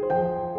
you